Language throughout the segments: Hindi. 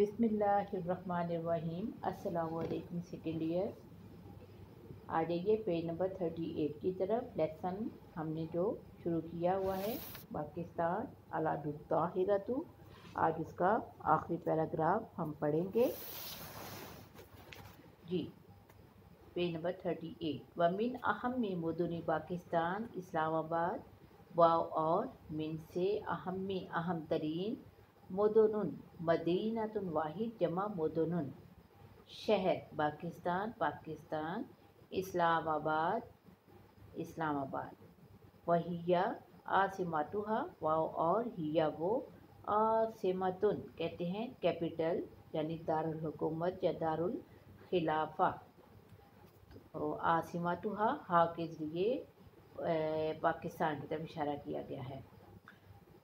बिसमीम सेकेंड ईयर आ जाइए पेज नंबर थर्टी एट की तरफ़। लेसन हमने जो शुरू किया हुआ है, पाकिस्तान अलादुताहिरतु आज उसका आखिरी पैराग्राफ हम पढ़ेंगे। जी पेज नंबर थर्टी एट वमिन अहम में मदनी पाकिस्तान, इस्लामाबाद। वाव और मिन से अहम में अहम तरीन। मदन मदीनातुन वाहिद, जमा मदन शहर, पाकिस्तान पाकिस्तान, इस्लामाबाद इस्लामाबाद। वहिया, आसिमातुहा वाव और हिया, वो आसिमतुन कहते हैं, कैपिटल, यानी दारुल हुकूमत या दारुल खिलाफा तो आसिमातुहा, हा के ज़रिए पाकिस्तान की तरफ़ इशारा किया गया है।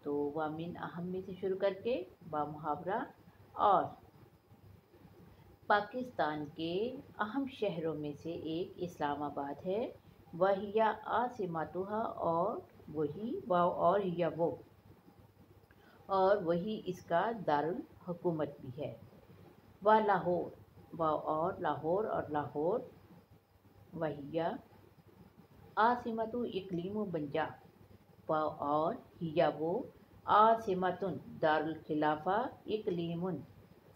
तो वामिन अहम से शुरू करके बा मुहावरा और पाकिस्तान के अहम शहरों में से एक इस्लामाबाद है। वहिया आसिमातुहा और वही व और या वो। और वही इसका दारुल हुकूमत भी है। व लाहौर, व और लाहौर और लाहौर वहिया आसिमतु इकलीम पंजाब व और हिया वो आसिमतुन दारुल खिलाफा, इकलीमुन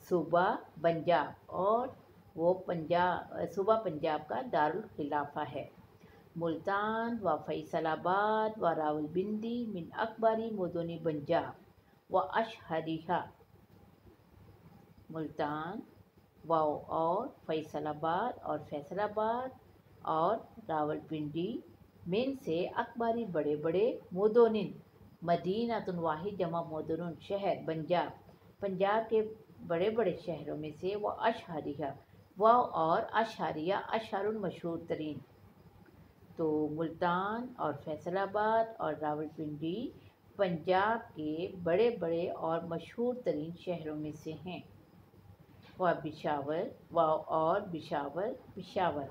सूबा पंजाब और वो पंजाब सूबा पंजाब का दारुल खिलाफा है। मुल्तान व फैसलाबाद व रावलबिंदी मिन अकबरी मदनी पंजाब व अशहरिहा। मुल्तान व और फैसलाबाद और फैसलाबाद और रावलपिंडी मिन से अकबारी बड़े बड़े मोदोनिन मदीनातुन वाहिद जमा मोदन शहर पंजाब पंजाब के बड़े बड़े शहरों में से वह अशहरिया व और अशहरिया अशहरुल मशहूर तरीन। तो मुल्तान और फैसलाबाद और रावलपिंडी पंजाब के बड़े बड़े और मशहूर तरीन शहरों में से हैं। व बिशावर व और बिशावर बिशावर।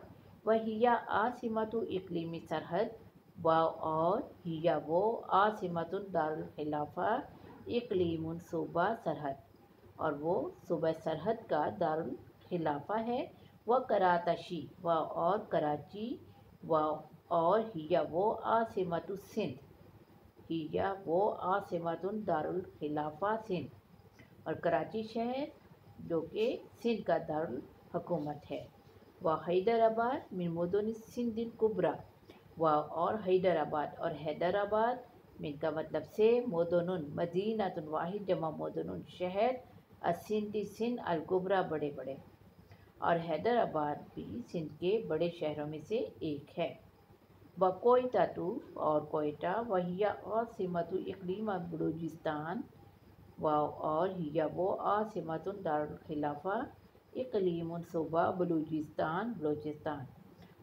वहिया आसिमतु इकलीमी सरहद व और हिया वो आसिमतुल दारुल खिलाफा इकलीम सूबा सरहद, और वो सूबा सरहद का दारुल खिलाफा है। व करातशी व और कराची व और हिया वो आसिमतु सिंध, हिया वो आसिमतुल दारुल खिलाफा सिंध, और कराची शहर जो कि सिंध का दारकूमत है। व हैदराबाद मिन सिंधिल कुबरा। व और हैदराबाद और हैदराबाद में का मतलब से मोदन मदीनातुन वाहिद, जमा मोदन शहर असिंदी सिंध अलगुबरा बड़े बड़े और हैदराबाद भी सिंध के बड़े शहरों में से एक है। व कोयटा टू और कोयटा, वहिया और सिमतु इकलीमा बलूचिस्तान व और हिया वो आसिमतुन दारुल खिलाफा इकलीम सूबा, बलूचिस्तान बलूचिस्तान।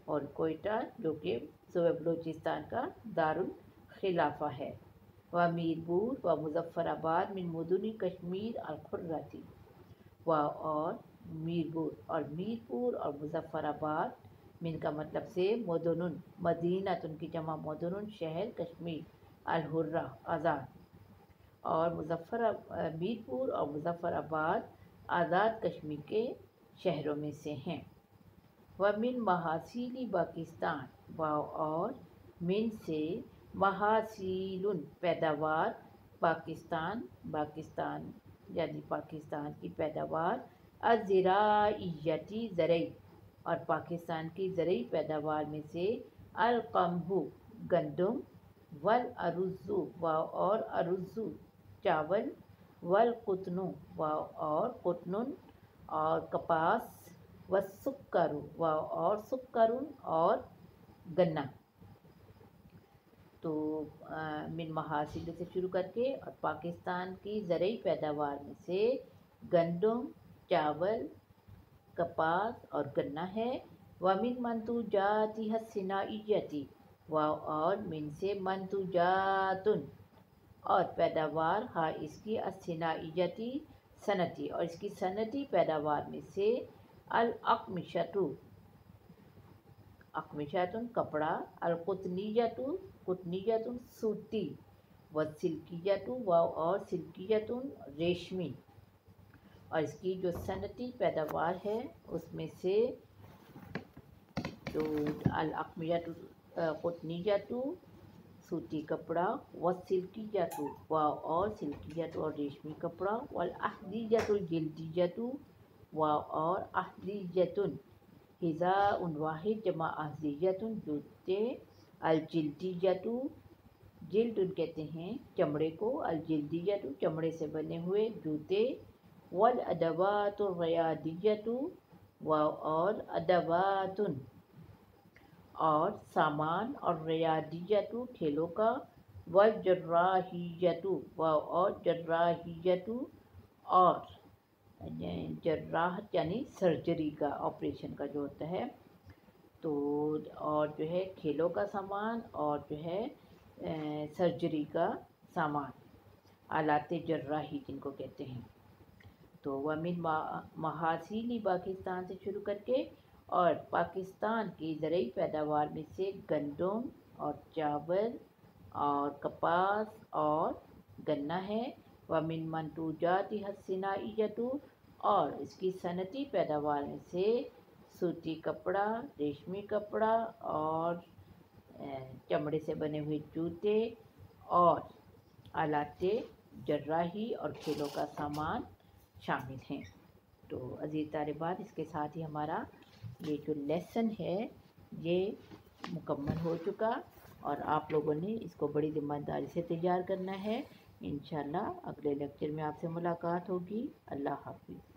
और कोयटा, जो कि सूबा बलूचिस्तान का दारुल खिलाफा है। व मीरपुर व मुजफ्फराबाद मिन मदनी कश्मीर अलखुर्रती व और मीरपुर और मीरपुर और मुजफ्फराबाद मिन का मतलब से मदन मदीना तो उनकी जमा मदन शहर कश्मीर अलहुर्रा आज़ाद। और मुजफ्फर, मीरपुर और मुजफ्फराबाद आज़ाद कश्मीर के शहरों में से हैं। व मिन महासीली पाकिस्तान व और मिन से महासील पैदावार पाकिस्तान पाकिस्तान, यानी पाकिस्तान की पैदावार, अज़राइयती ज़रई, और पाकिस्तान की ज़रई पैदावार में से अलकमहू गंदम, वल अरुज़ु व और अरुज़ु चावल, वल कुतनु व और कुतनुन, और कपास व सुक्करु व और सुक्करुन और गन्ना। तो मिन महासिल से शुरू करके और पाकिस्तान की ज़रूरी पैदावार में से गंदम चावल, कपास और गन्ना है। व मिन मंतू जाती हसीना इजती व और मिन से मंतू जातुन और पैदावार हाँ इसकी असनाइयती सनती, और इसकी सनती पैदावार में से अल अकमिशतु। अकमिशतुन कपड़ा, अल कुतनीजतु कुतनीजतुन सूती, व सिल्कियतु व और सिल्कियतुन रेशमी। और इसकी जो सनती पैदावार है, उसमें से तो अलअकमिया कुतनी जातू सूती कपड़ा, व सिल्की जातु व और सिल्की जातु और रेशमी कपड़ा वल अहदी जातुल जल्दी जातु व और अहदी जतुन हिजा उन वाहिद जमा अहदी जूते अल जल्दी उन कहते हैं चमड़े को अल जल्दी चमड़े से बने हुए जूते वल अदवात रयादियतु व और अदवातुन और सामान और रियादियतु खेलों का व जर्राहियतु व और जर्राहियतु और जर्राहत यानी सर्जरी का ऑपरेशन का जो होता है तो और जो है खेलों का सामान और जो है सर्जरी का सामान, आलात जर्राही जिनको कहते हैं। तो वमिन महासीली पाकिस्तान से शुरू करके और पाकिस्तान की ज़रूरी पैदावार में से गंदम और चावल और कपास और गन्ना है व मिन मंटूजात हसनाइयतु और इसकी सनती पैदावार में से सूती कपड़ा, रेशमी कपड़ा, और चमड़े से बने हुए जूते, और आलाते, जर्राही और खेलों का सामान शामिल हैं। तो अज़ीज़ तारबात इसके साथ ही हमारा ये जो लेसन है, ये मुकम्मल हो चुका, और आप लोगों ने इसको बड़ी ज़िम्मेदारी से तैयार करना है। इन अगले लेक्चर में आपसे मुलाकात होगी। अल्लाह हाफिज़।